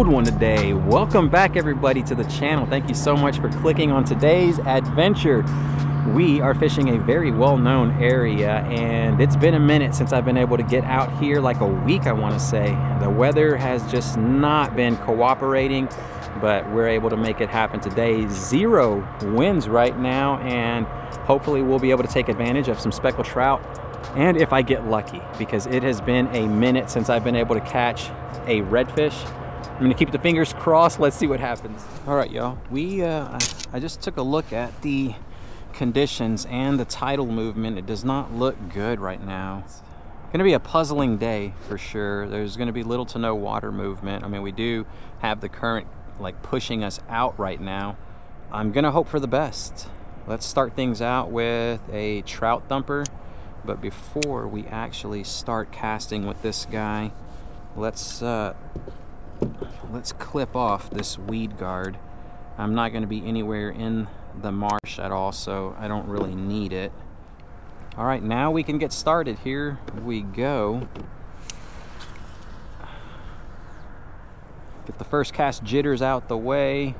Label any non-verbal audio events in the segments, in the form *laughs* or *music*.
Cold one today. Welcome back everybody to the channel. Thank you so much for clicking on today's adventure. We are fishing a very well-known area and it's been a minute since I've been able to get out here like a week I want to say. The weather has just not been cooperating but we're able to make it happen today. Zero winds right now and hopefully we'll be able to take advantage of some speckled trout and if I get lucky because it has been a minute since I've been able to catch a redfish. I'm gonna keep the fingers crossed. Let's see what happens. All right, y'all. We, uh, I just took a look at the conditions and the tidal movement. It does not look good right now. It's gonna be a puzzling day for sure. There's gonna be little to no water movement. I mean, we do have the current like pushing us out right now. I'm gonna hope for the best. Let's start things out with a trout thumper. But before we actually start casting with this guy, let's uh, let's clip off this weed guard. I'm not going to be anywhere in the marsh at all, so I don't really need it. All right, now we can get started. Here we go. Get the first cast jitters out the way.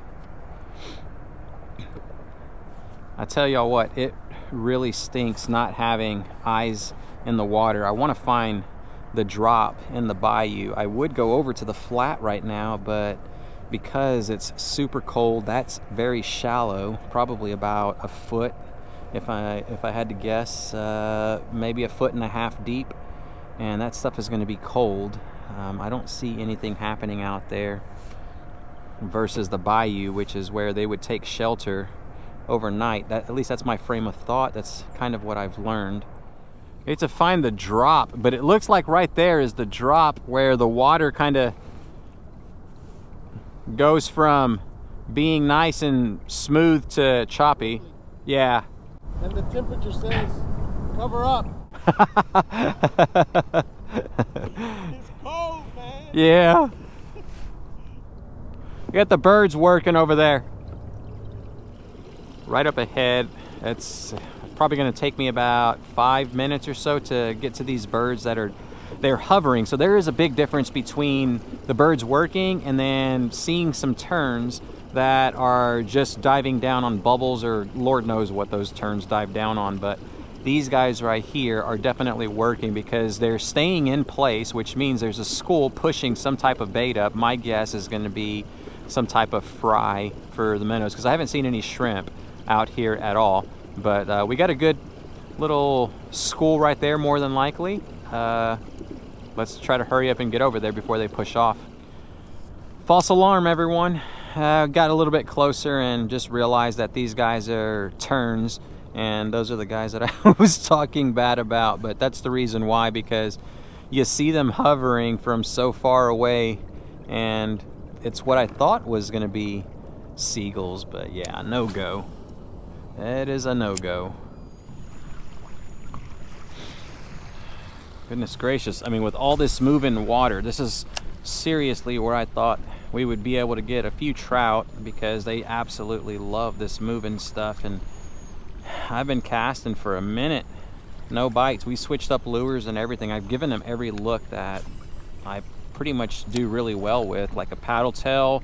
I tell y'all what, it really stinks not having eyes in the water. I want to find the drop in the bayou. I would go over to the flat right now, but because it's super cold, that's very shallow, probably about a foot. If I if I had to guess, uh, maybe a foot and a half deep, and that stuff is going to be cold. Um, I don't see anything happening out there versus the bayou, which is where they would take shelter overnight. That at least that's my frame of thought. That's kind of what I've learned. Have to find the drop, but it looks like right there is the drop where the water kind of goes from being nice and smooth to choppy. Yeah. And the temperature says, cover up. *laughs* it's cold, man. Yeah. You got the birds working over there. Right up ahead. It's probably going to take me about five minutes or so to get to these birds that are they're hovering. So there is a big difference between the birds working and then seeing some terns that are just diving down on bubbles or lord knows what those terns dive down on. But these guys right here are definitely working because they're staying in place which means there's a school pushing some type of bait up. My guess is going to be some type of fry for the minnows because I haven't seen any shrimp out here at all but uh, we got a good little school right there, more than likely. Uh, let's try to hurry up and get over there before they push off. False alarm, everyone. Uh, got a little bit closer and just realized that these guys are terns and those are the guys that *laughs* I was talking bad about but that's the reason why because you see them hovering from so far away and it's what I thought was gonna be seagulls but yeah no go it is a no-go. Goodness gracious. I mean, with all this moving water, this is seriously where I thought we would be able to get a few trout because they absolutely love this moving stuff. And I've been casting for a minute. No bites. We switched up lures and everything. I've given them every look that I pretty much do really well with, like a paddle tail,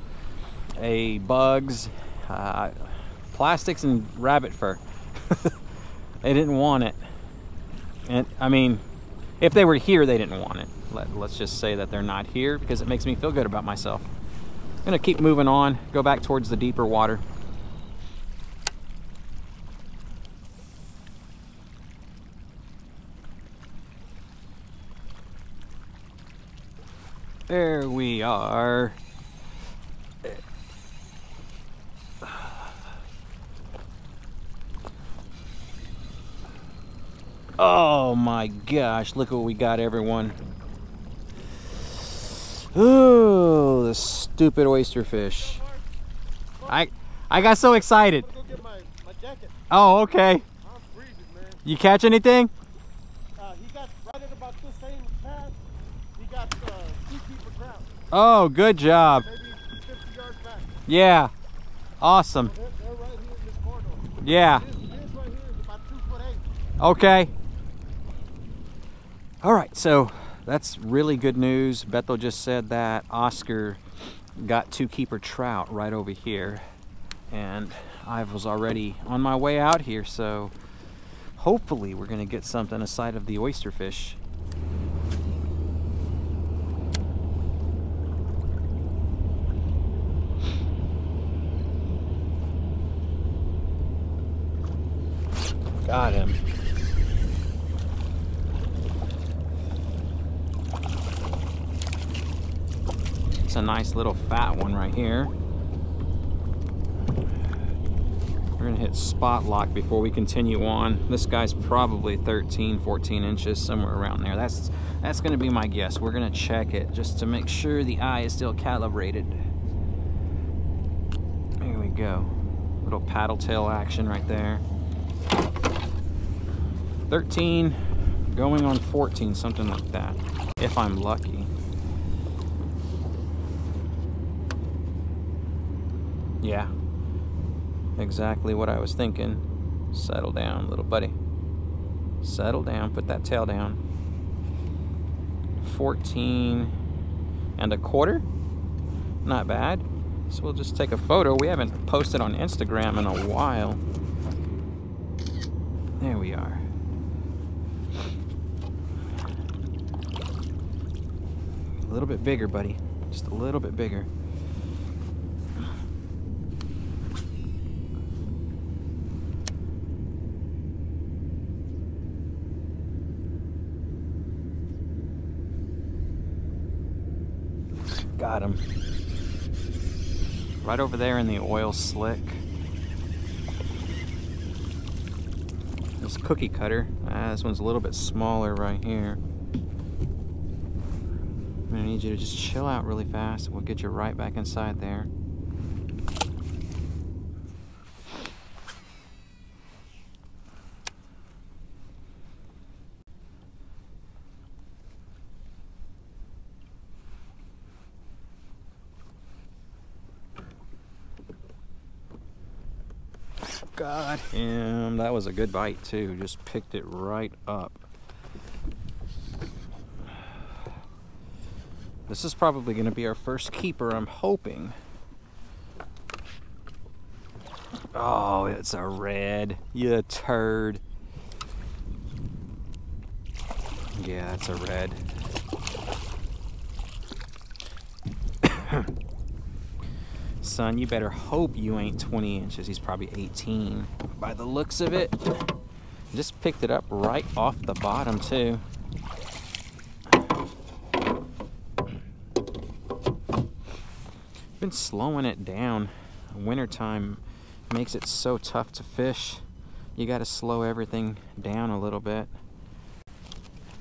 a bugs, uh, plastics and rabbit fur. *laughs* they didn't want it. And I mean, if they were here, they didn't want it. Let, let's just say that they're not here because it makes me feel good about myself. I'm gonna keep moving on, go back towards the deeper water. There we are. Oh my gosh, look what we got, everyone. Ooh, the stupid oyster fish. I I got so excited. My, my oh, okay. Freezing, you catch anything? Uh, right at about the same path. Got uh, two keeper trout. Oh, good job. Maybe 50 yards back. Yeah. Awesome. They're, they're right here in this corridor. Yeah. This, this right here is about two foot eight. Okay. All right, so that's really good news. Bethel just said that Oscar got two keeper trout right over here. And I was already on my way out here, so hopefully we're to get something aside of the oyster fish. Got him. It's a nice little fat one right here. We're gonna hit spot lock before we continue on. This guy's probably 13, 14 inches, somewhere around there. That's that's gonna be my guess. We're gonna check it just to make sure the eye is still calibrated. There we go. Little paddle tail action right there. 13 going on 14 something like that if I'm lucky yeah. Exactly what I was thinking. Settle down little buddy. Settle down put that tail down. 14 and a quarter? Not bad. So we'll just take a photo. We haven't posted on Instagram in a while. There we are. A little bit bigger, buddy. Just a little bit bigger. Got him. Right over there in the oil slick. This cookie cutter. Ah, this one's a little bit smaller right here. I'm gonna need you to just chill out really fast. We'll get you right back inside there. Got him. That was a good bite too. Just picked it right up. This is probably going to be our first keeper, I'm hoping. Oh, it's a red. You turd. Yeah, it's a red. *coughs* *coughs* Son, you better hope you ain't 20 inches. He's probably 18 by the looks of it. Just picked it up right off the bottom, too. been slowing it down. Wintertime makes it so tough to fish. You got to slow everything down a little bit.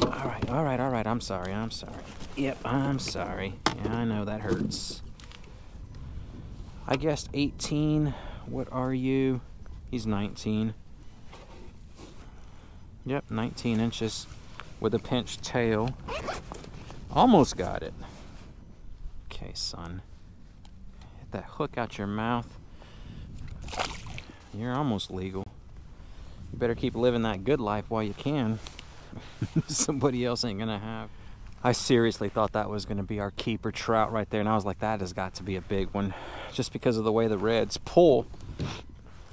All right, all right, all right. I'm sorry. I'm sorry. Yep, I'm sorry. Yeah, I know that hurts. I guessed 18. What are you? He's 19. Yep, 19 inches with a pinched tail. Almost got it. Okay, son Hit that hook out your mouth, you're almost legal. You better keep living that good life while you can. *laughs* Somebody else ain't gonna have. I seriously thought that was gonna be our keeper trout right there, and I was like, that has got to be a big one, just because of the way the reds pull.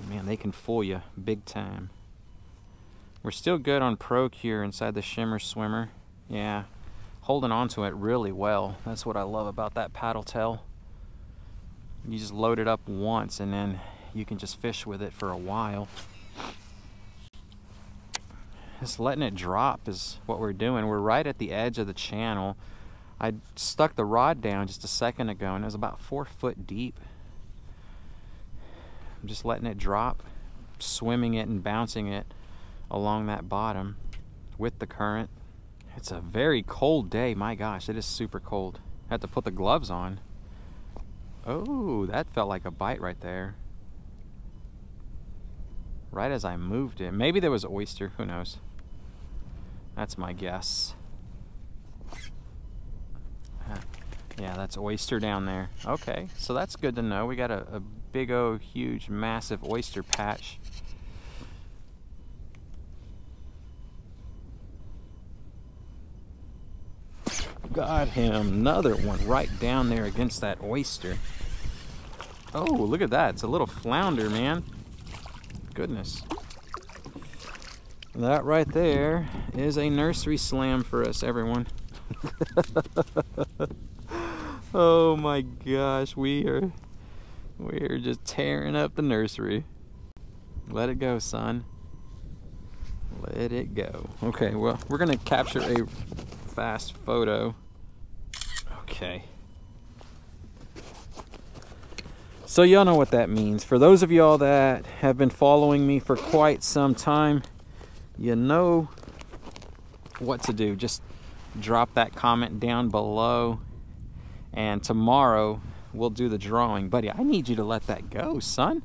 Man, they can fool you big time. We're still good on Pro-Cure inside the Shimmer Swimmer. Yeah, holding on to it really well. That's what I love about that paddle tail you just load it up once and then you can just fish with it for a while. Just letting it drop is what we're doing. We're right at the edge of the channel. I stuck the rod down just a second ago and it was about four foot deep. I'm just letting it drop, swimming it and bouncing it along that bottom with the current. It's a very cold day. My gosh, it is super cold. I have to put the gloves on. Oh, that felt like a bite right there. Right as I moved it. Maybe there was oyster, who knows. That's my guess. Uh, yeah, that's oyster down there. Okay, so that's good to know. We got a, a big o huge massive oyster patch. got him. Another one right down there against that oyster. Oh, look at that. It's a little flounder, man. Goodness. That right there is a nursery slam for us, everyone. *laughs* oh my gosh, we are we are just tearing up the nursery. Let it go, son. Let it go. Okay, well, we're gonna capture a fast photo. Okay. So y'all know what that means. For those of y'all that have been following me for quite some time, you know what to do. Just drop that comment down below and tomorrow we'll do the drawing. Buddy, I need you to let that go, son.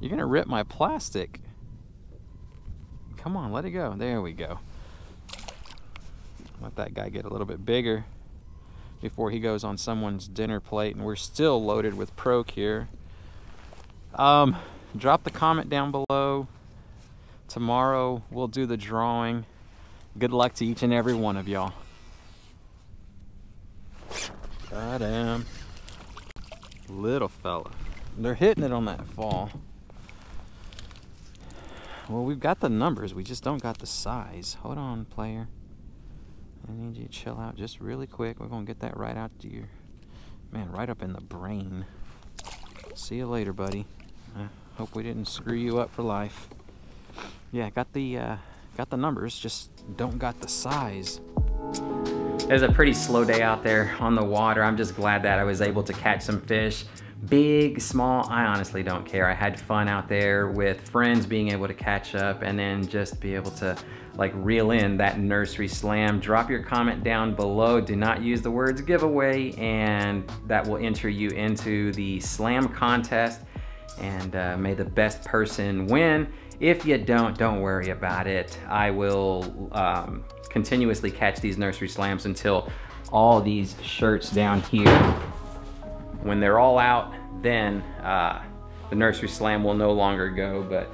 You're gonna rip my plastic. Come on, let it go. There we go. Let that guy get a little bit bigger before he goes on someone's dinner plate and we're still loaded with Pro-Cure. Um, drop the comment down below. Tomorrow we'll do the drawing. Good luck to each and every one of y'all. God damn. Little fella. They're hitting it on that fall. Well, we've got the numbers. We just don't got the size. Hold on, player. I need you to chill out just really quick. We're going to get that right out to your... Man, right up in the brain. See you later, buddy. I hope we didn't screw you up for life. Yeah, got the, uh, got the numbers, just don't got the size. It was a pretty slow day out there on the water. I'm just glad that I was able to catch some fish. Big, small, I honestly don't care. I had fun out there with friends being able to catch up and then just be able to like reel in that nursery slam. Drop your comment down below. Do not use the words giveaway and that will enter you into the slam contest and uh, may the best person win. If you don't, don't worry about it. I will um, continuously catch these nursery slams until all these shirts down here, when they're all out, then uh, the nursery slam will no longer go. But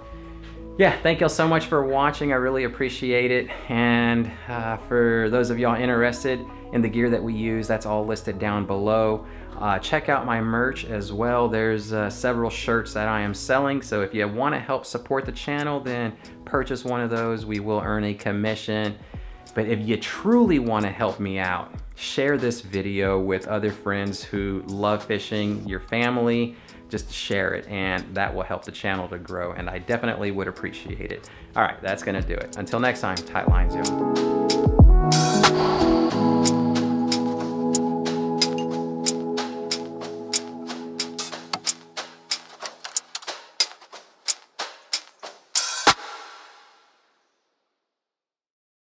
yeah, thank y'all so much for watching. I really appreciate it. And uh, for those of y'all interested in the gear that we use, that's all listed down below. Uh, check out my merch as well. There's uh, several shirts that I am selling. So if you want to help support the channel, then purchase one of those. We will earn a commission. But if you truly want to help me out, share this video with other friends who love fishing, your family, just share it and that will help the channel to grow and I definitely would appreciate it. All right, that's gonna do it. Until next time, tight lines, y'all.